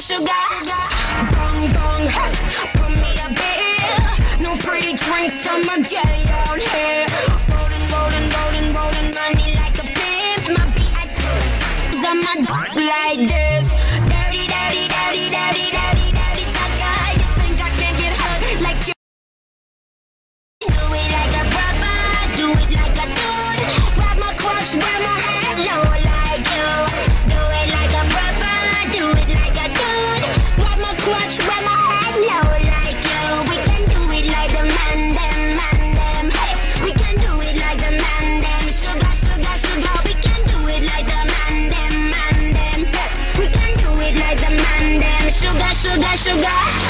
sugar. Bong, bong, hey, put me a bill. No pretty drinks, I'ma get on here. Rolling, rolling, rolling, rolling money like a pimp. My is on my d- like this. Crotch, wear my head low like you. We can do it like the man them, man them. Hey, we can do it like the man them. Sugar, sugar, sugar. We can do it like the man them, man them. Hey, we can do it like the man them. Sugar, sugar, sugar.